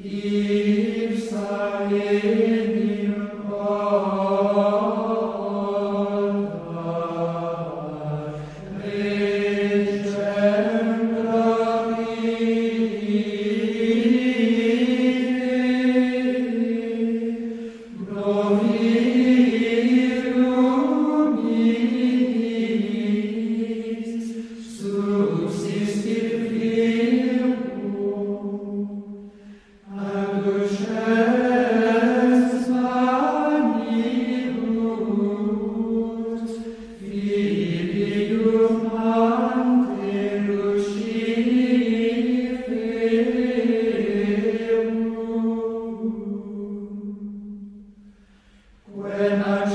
Yeah. When I'm